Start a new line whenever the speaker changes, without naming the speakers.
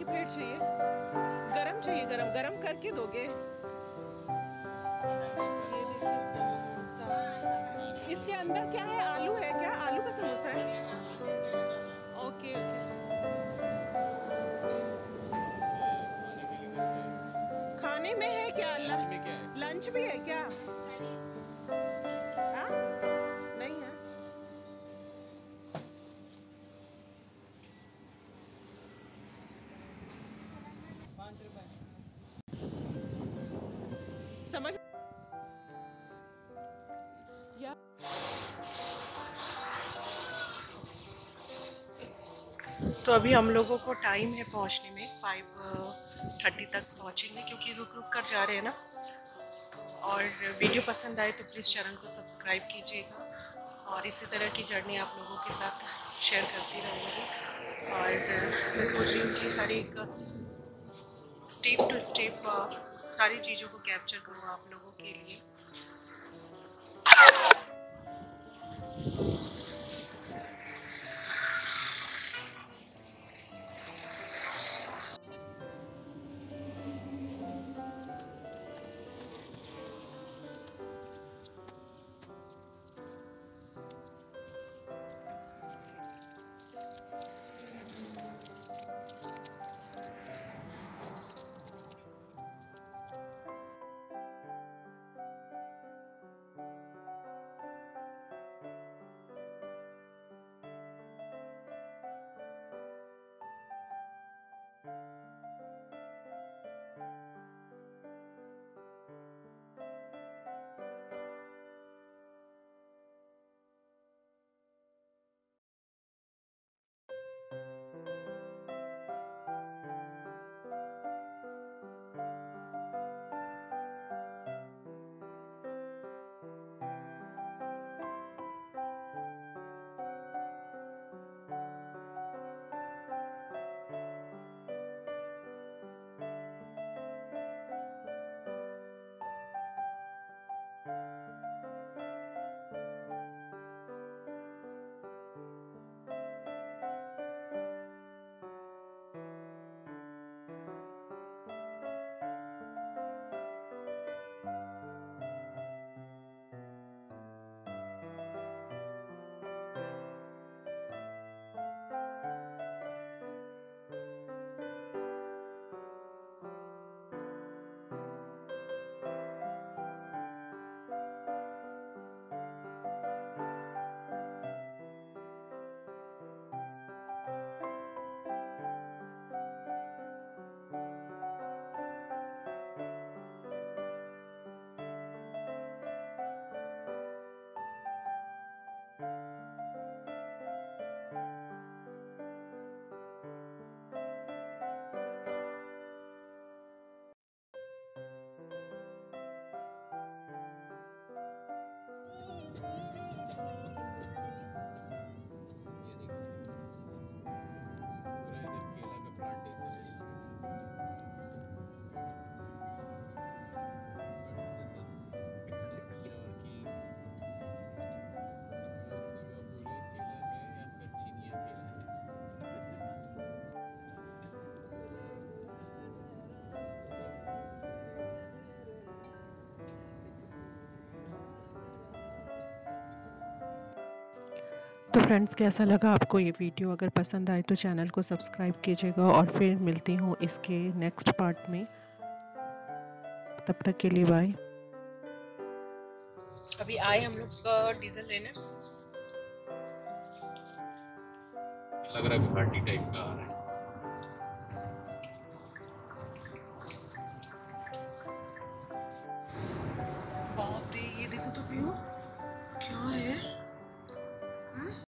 ही plate चाहिए। गरम चाहिए गरम गरम करके दोगे। इसके अंदर क्या है? आलू है क्या? आलू का समोसा है। ओके ओके खाने में है क्या?
लंच में क्या
लंच भी है क्या? समझ या तो अभी हम लोगों को टाइम है पहुँचने में फाइव थर्टी तक पहुँचेंगे क्योंकि रुक रुक कर जा रहे हैं ना। और वीडियो पसंद आए तो प्लीज़ चैनल को सब्सक्राइब कीजिएगा। और इसी तरह की जर्नी आप लोगों के साथ शेयर करती रहूँगी। और मैं सोच रही हूँ कि हर एक स्टेप टू स्टेप सारी चीज़ों को कैप्चर करूँ आप लोगों के लिए। फ्रेंड्स कैसा लगा आपको ये वीडियो? अगर पसंद आए तो चैनल को सब्सक्राइब कीजिएगा और फिर मिलती हूँ इसके नेक्स्ट पार्ट में। तब तक के लिए बाय अभी आए हम लोग डीजल लेने।
लग रहा है पार्टी टाइप का आ रहा है।